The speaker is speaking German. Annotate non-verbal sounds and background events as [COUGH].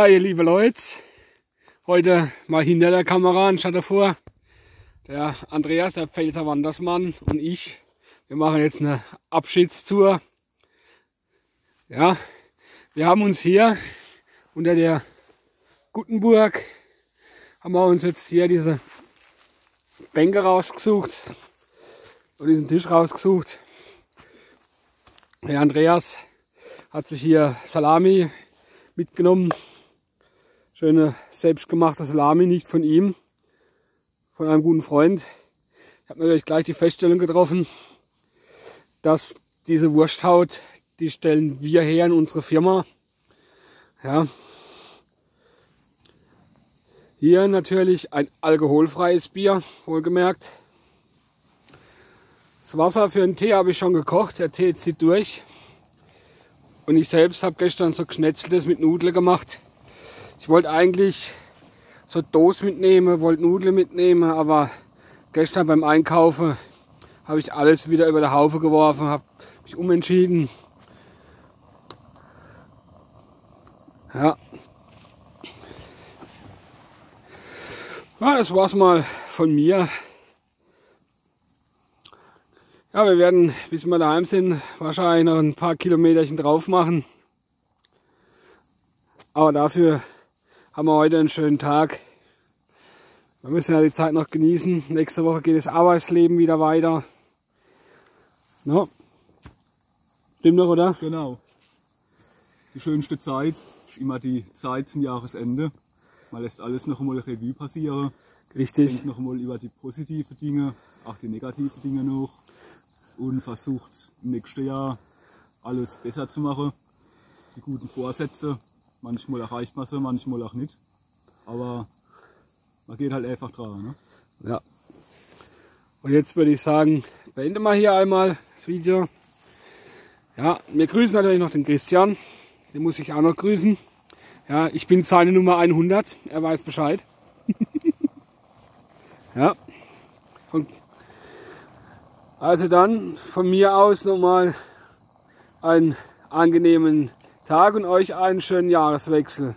Ja, ihr liebe Leute, heute mal hinter der Kamera anstatt davor. Der Andreas, der Pfälzer Wandersmann und ich, wir machen jetzt eine Abschiedstour. Ja, wir haben uns hier unter der Gutenburg, haben wir uns jetzt hier diese Bänke rausgesucht und diesen Tisch rausgesucht. Der Andreas hat sich hier Salami mitgenommen Schöne selbstgemachte Salami, nicht von ihm, von einem guten Freund. Ich habe natürlich gleich die Feststellung getroffen, dass diese Wursthaut, die stellen wir her in unsere Firma. Ja. Hier natürlich ein alkoholfreies Bier, wohlgemerkt. Das Wasser für den Tee habe ich schon gekocht, der Tee zieht durch. Und ich selbst habe gestern so Geschnetzeltes mit Nudeln gemacht. Ich wollte eigentlich so Dos mitnehmen, wollte Nudeln mitnehmen, aber gestern beim Einkaufen habe ich alles wieder über den Haufe geworfen, habe mich umentschieden. Ja. Ja, das war's mal von mir. Ja, wir werden, bis wir daheim sind, wahrscheinlich noch ein paar Kilometerchen drauf machen. Aber dafür haben wir heute einen schönen Tag. Wir müssen ja die Zeit noch genießen. Nächste Woche geht das Arbeitsleben wieder weiter. No. Stimmt doch, oder? Genau. Die schönste Zeit ist immer die Zeit zum Jahresende. Man lässt alles noch einmal Revue passieren. Richtig. Denkt noch einmal über die positiven Dinge, auch die negativen Dinge noch. Und versucht im nächsten Jahr alles besser zu machen. Die guten Vorsätze Manchmal erreicht man sie, manchmal auch nicht. Aber man geht halt einfach dran. Ne? Ja. Und jetzt würde ich sagen, beende mal hier einmal das Video. Ja, wir grüßen natürlich noch den Christian. Den muss ich auch noch grüßen. Ja, ich bin seine Nummer 100. Er weiß Bescheid. [LAUGHS] ja. Und also dann von mir aus nochmal einen angenehmen Tag und euch einen schönen Jahreswechsel.